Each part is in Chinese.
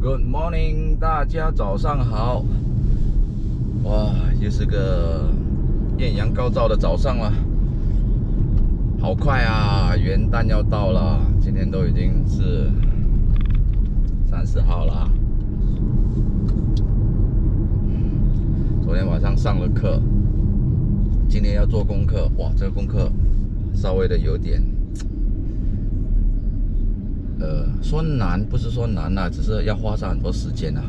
Good morning，大家早上好。哇，又是个艳阳高照的早上了，好快啊！元旦要到了，今天都已经是三十号了。昨天晚上上了课，今天要做功课。哇，这个功课稍微的有点。呃，说难不是说难呐，只是要花上很多时间呐。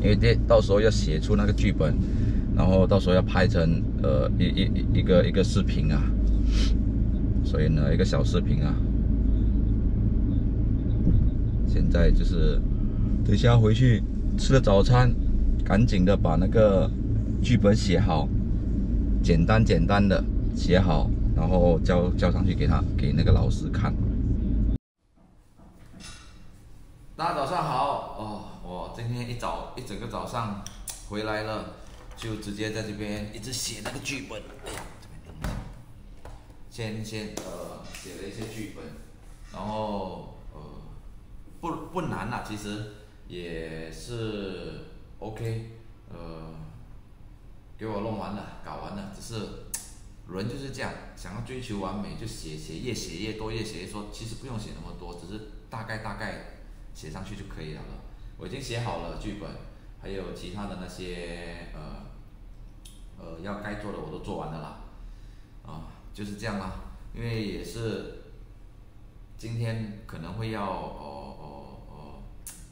因为这到时候要写出那个剧本，然后到时候要拍成呃一一一个一个视频啊，所以呢一个小视频啊。现在就是等下回去吃了早餐，赶紧的把那个剧本写好，简单简单的写好，然后交交上去给他给那个老师看。大家早上好哦！我今天一早一整个早上回来了，就直接在这边一直写那个剧本。哎呀，这边等一下。先先呃写了一些剧本，然后呃不不难啦，其实也是 OK。呃，给我弄完了，搞完了，只是人就是这样，想要追求完美，就写写越写越多，越写越多。其实不用写那么多，只是大概大概。写上去就可以了，我已经写好了剧本，还有其他的那些呃呃要该做的我都做完了啦，啊就是这样啦，因为也是今天可能会要哦哦哦，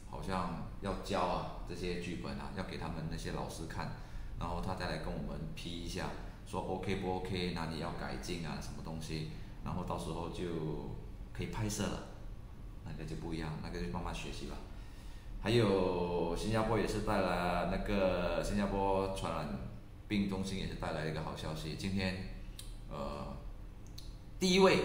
好像要交啊这些剧本啊，要给他们那些老师看，然后他再来跟我们批一下，说 OK 不 OK，哪里要改进啊什么东西，然后到时候就可以拍摄了。那个就不一样，那个就慢慢学习吧。还有新加坡也是带来那个新加坡传染病中心也是带来一个好消息，今天呃第一位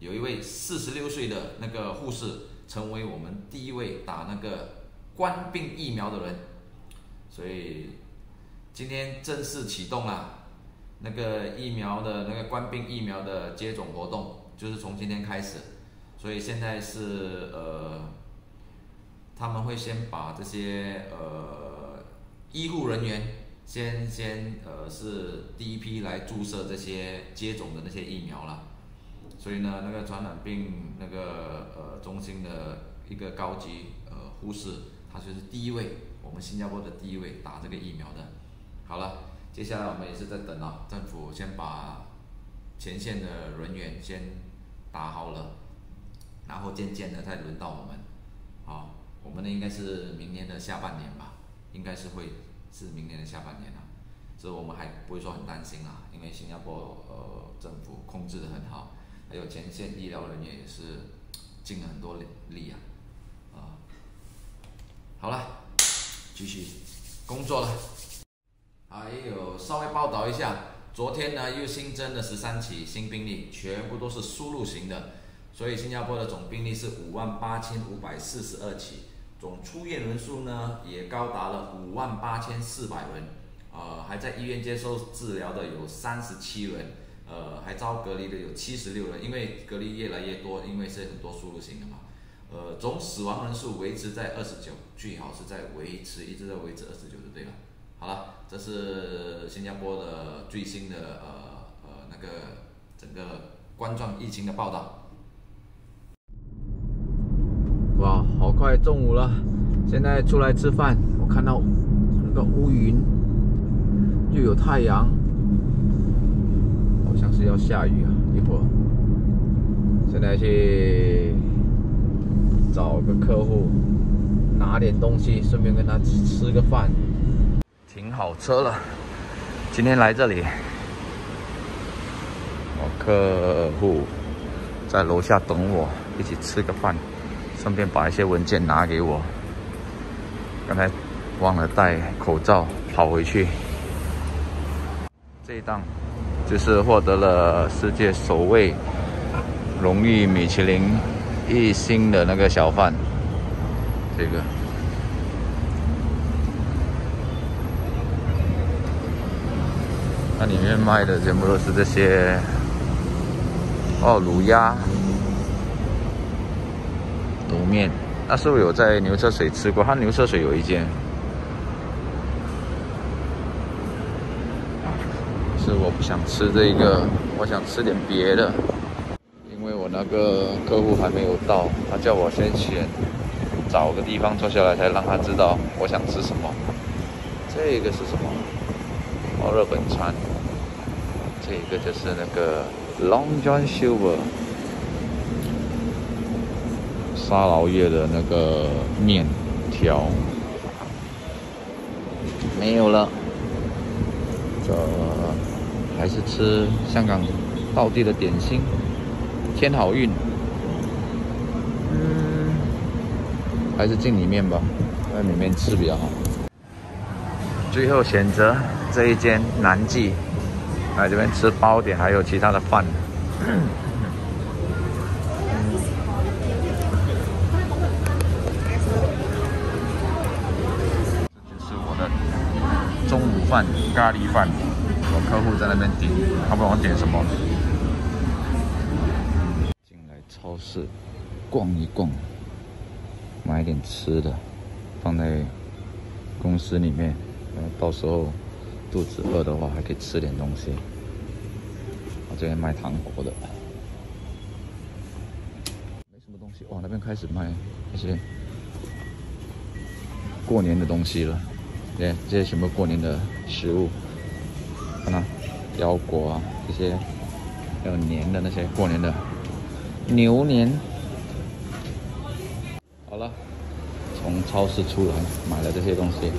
有一位四十六岁的那个护士成为我们第一位打那个冠病疫苗的人，所以今天正式启动了那个疫苗的那个冠病疫苗的接种活动，就是从今天开始。所以现在是呃，他们会先把这些呃医护人员先先呃是第一批来注射这些接种的那些疫苗了。所以呢，那个传染病那个呃中心的一个高级呃护士，他就是第一位，我们新加坡的第一位打这个疫苗的。好了，接下来我们也是在等啊，政府先把前线的人员先打好了。然后渐渐的再轮到我们，好，我们呢应该是明年的下半年吧，应该是会是明年的下半年了，所以我们还不会说很担心啊，因为新加坡呃政府控制的很好，还有前线医疗人员也是尽了很多力啊，啊，好了，继续工作了，还有稍微报道一下，昨天呢又新增了十三起新病例，全部都是输入型的。所以新加坡的总病例是五万八千五百四十二起，总出院人数呢也高达了五万八千四百人，呃，还在医院接受治疗的有三十七人，呃，还遭隔离的有七十六人，因为隔离越来越多，因为是很多输入型的嘛，呃，总死亡人数维持在二十九，最好是在维持一直在维持二十九就对了。好了，这是新加坡的最新的呃呃那个整个冠状疫情的报道。快中午了，现在出来吃饭。我看到那个乌云，又有太阳，好像是要下雨啊！一会儿，现在去找个客户，拿点东西，顺便跟他吃个饭。停好车了，今天来这里，我客户在楼下等我，一起吃个饭。顺便把一些文件拿给我，刚才忘了戴口罩，跑回去。这一档就是获得了世界首位荣誉米其林一星的那个小贩，这个。那里面卖的全部都是这些，哦，卤鸭。卤面、那时候有在牛车水吃过，它牛车水有一间。是我不想吃这个，我想吃点别的，因为我那个客户还没有到，他叫我先选，找个地方坐下来，才让他知道我想吃什么。这个是什么？哦，日本餐。这个就是那个 Long John Silver 沙劳越的那个面条，没有了。这还是吃香港道地的点心，天好运。嗯，还是进里面吧，在里面吃比较好。最后选择这一间南记。来这边吃包点，还有其他的饭。这就是我的中午咖喱饭。我客户在那边点，他问我点什么。进来超市逛一逛，买点吃的，放在公司里面，到时候。肚子饿的话，还可以吃点东西。我这边卖糖果的，没什么东西。哇，那边开始卖一些过年的东西了。对，这些全部过年的食物，看到腰果啊，这些还有年的那些过年的牛年。好了，从超市出来买了这些东西。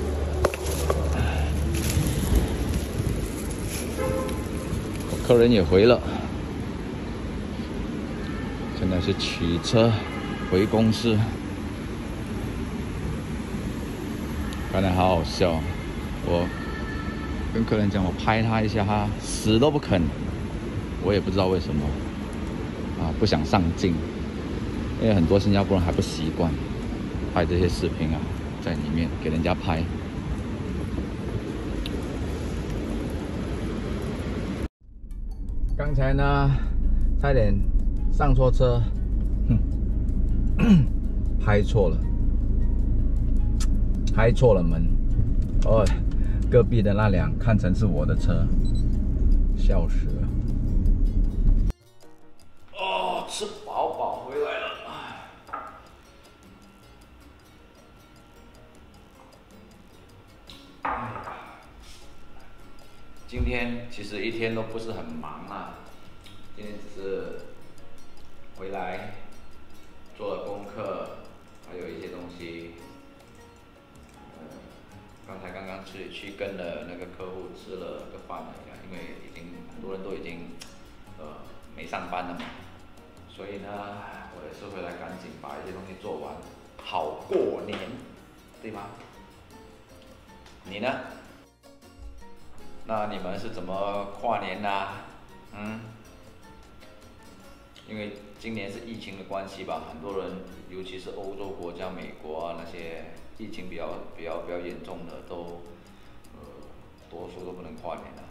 客人也回了，现在是取车回公司。刚才好好笑，我跟客人讲，我拍他一下，他死都不肯。我也不知道为什么，啊，不想上镜，因为很多新加坡人还不习惯拍这些视频啊，在里面给人家拍。刚才呢，差点上错车，哼，拍错了，拍错了门，哦，隔壁的那辆看成是我的车，笑死了。哦，吃饱饱回来了，哎，今天其实一天都不是很忙啊。今天只是回来刚才刚刚去跟了那个客户吃了个饭了呀，因为已经很多人都已经呃没上班了嘛，所以呢，我也是回来赶紧把一些东西做完，好过年，对吗？你呢？那你们是怎么跨年的？嗯？因为今年是疫情的关系吧，很多人，尤其是欧洲国家、美国啊那些疫情比较、比较、比较严重的，都，多数都不能跨年了。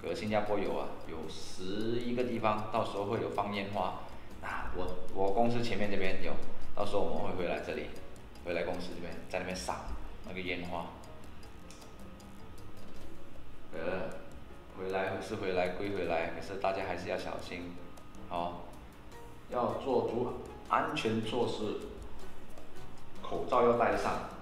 可新加坡有啊，有十一个地方，到时候会有放烟花。啊，我我公司前面这边有，到时候我们会回来这里，回来公司这边，在那边赏那个烟花。呃，回来是回来归回来，可是大家还是要小心，好。要做足安全措施，口罩要戴上。